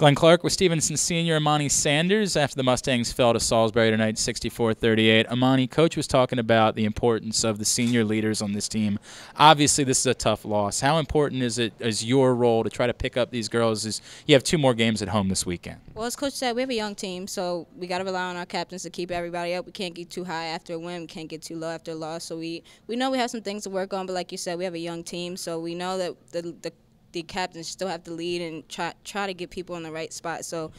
Glenn Clark with Stevenson senior Imani Sanders after the Mustangs fell to Salisbury tonight 64-38. Imani, coach was talking about the importance of the senior leaders on this team. Obviously, this is a tough loss. How important is it as your role to try to pick up these girls as you have two more games at home this weekend? Well, as coach said, we have a young team, so we got to rely on our captains to keep everybody up. We can't get too high after a win, we can't get too low after a loss. So we we know we have some things to work on, but like you said, we have a young team, so we know that the the the captains still have to lead and try try to get people in the right spot. So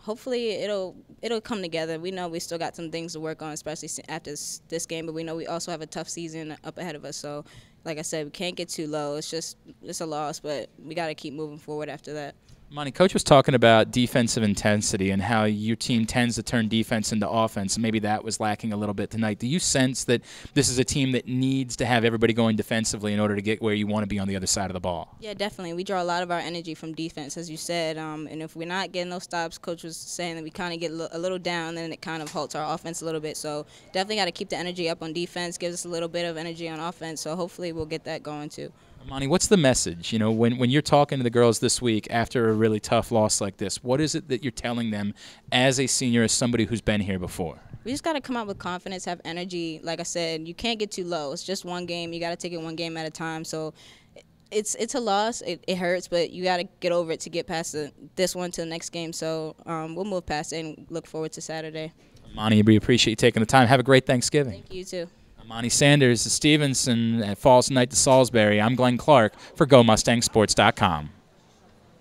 hopefully it'll it'll come together. We know we still got some things to work on, especially after this, this game. But we know we also have a tough season up ahead of us. So, like I said, we can't get too low. It's just it's a loss, but we got to keep moving forward after that. Imani, coach was talking about defensive intensity and how your team tends to turn defense into offense, and maybe that was lacking a little bit tonight. Do you sense that this is a team that needs to have everybody going defensively in order to get where you want to be on the other side of the ball? Yeah, definitely. We draw a lot of our energy from defense, as you said, um, and if we're not getting those stops, coach was saying that we kind of get a little down, and then it kind of halts our offense a little bit. So definitely got to keep the energy up on defense, gives us a little bit of energy on offense. So hopefully we'll get that going too. Imani, what's the message? You know, when, when you're talking to the girls this week after a really tough loss like this, what is it that you're telling them as a senior, as somebody who's been here before? We just got to come out with confidence, have energy. Like I said, you can't get too low. It's just one game. You got to take it one game at a time. So it's it's a loss. It, it hurts, but you got to get over it to get past the, this one to the next game. So um, we'll move past it and look forward to Saturday. Imani, we appreciate you taking the time. Have a great Thanksgiving. Thank you too. Imani Sanders, Stevenson, at Falls Night to Salisbury. I'm Glenn Clark for GoMustangSports.com.